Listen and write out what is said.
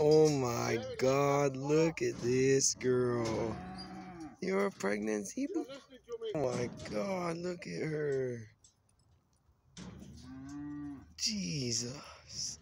Oh my God, look at this girl. You're a pregnancy. Oh my God, look at her. Jesus.